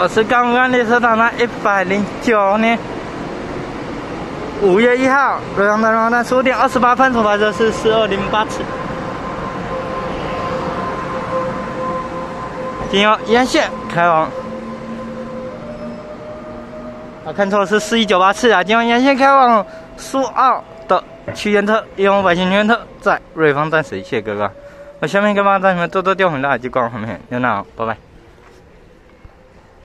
我是刚刚列车长那一百零九年五月一号，瑞后然后呢，十五点二十八分出发的是四二零八次。经由沿线开往，我看错是四一九八次啊，经由沿线开往苏澳的区间特，一往百姓圈特在瑞芳站时，谢谢哥哥。我下面干嘛？让你们多多掉粉啦，就逛后面，牛奶，拜拜。